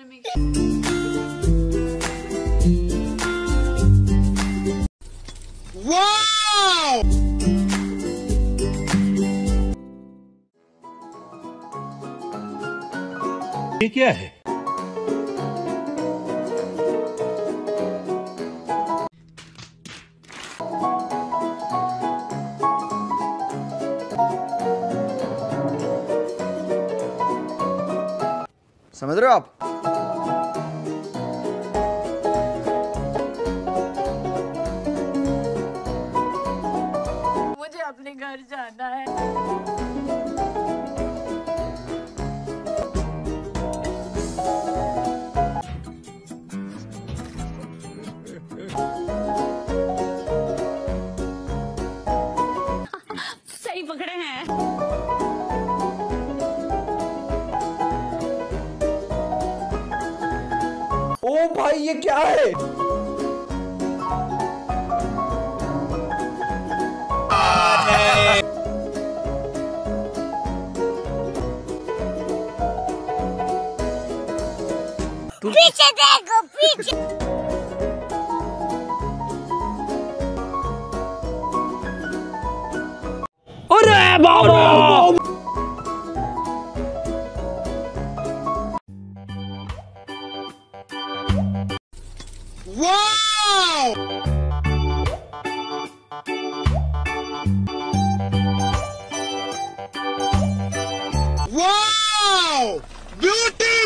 gonna make sure. Wow! ये क्या है समझ रहे हो आप? मुझे अपने घर जाना है। ओ भाई ये क्या है? पीछे देखो पीछे। Wow! Wow! Beauty!